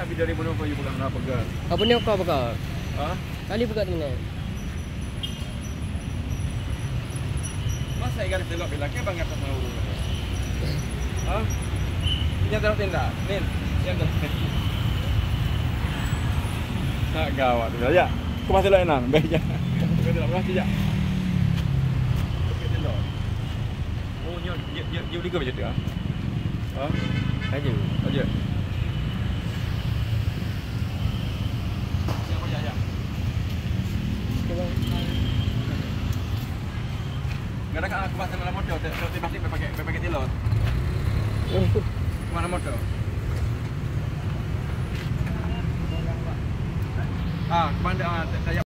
Habis dari mana kau pegang nak pegang? Apa ni kau pegang? Ha? Kali pegang dengan. Masa ikan selok bila ke bang atas mau. Ha? Ini taruh tenda. Nin, yang dah. Nak gawat tu ya. Kau masih lain nang, baik ya. Kau dah masih ya. Oh, nyo, dia dia dia liga macam tu ah. Ha? Aja. Aja. Yang banyak ya. Kadang-kadang aku pasang dalam motor, tak tak pasti pakai pakai telur. Mana motor? Ah, kemana ah, saya